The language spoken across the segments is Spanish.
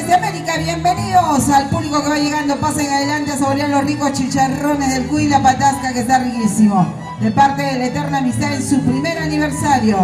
desde América, bienvenidos al público que va llegando. Pasen adelante a saborear los ricos chicharrones del Cuy La Patasca, que está riquísimo. De parte de la Eterna Amistad en su primer aniversario.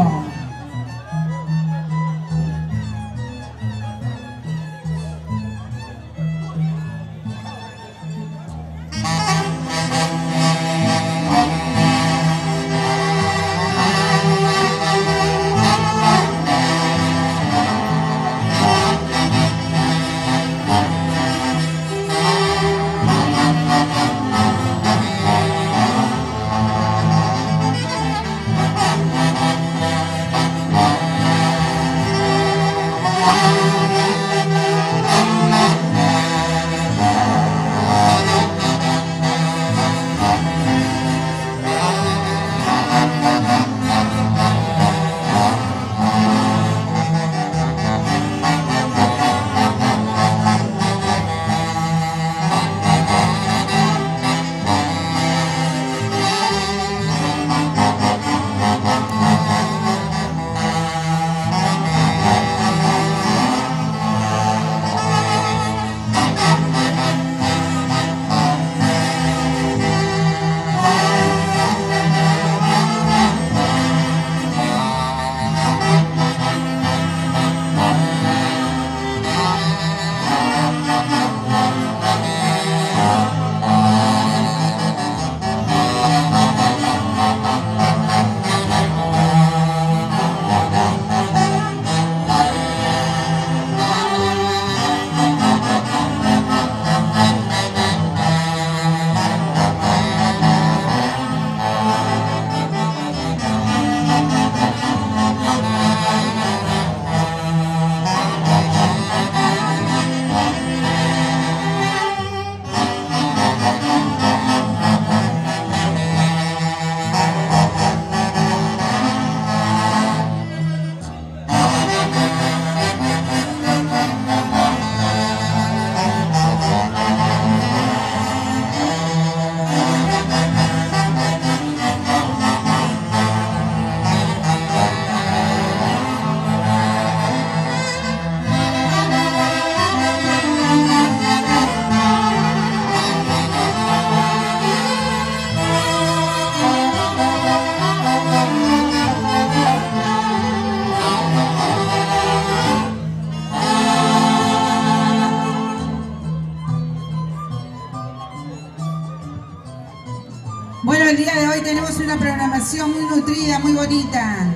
El día de hoy tenemos una programación muy nutrida, muy bonita.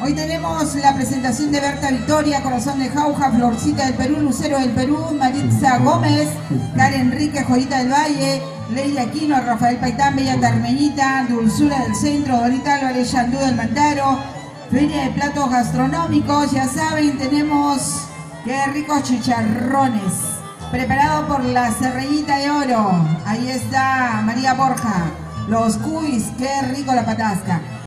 Hoy tenemos la presentación de Berta Victoria, Corazón de Jauja, Florcita del Perú, Lucero del Perú, Maritza Gómez, Karen Enrique, Joyita del Valle, Ley Aquino, Rafael Paitán, Bella Carmenita, Dulzura del Centro, Dorita Álvarez, Yandú del Mantaro, Feria de Platos Gastronómicos, ya saben, tenemos qué ricos chicharrones, preparado por la Cerreñita de Oro, ahí está María Borja. Los cuis, qué rico la patasca.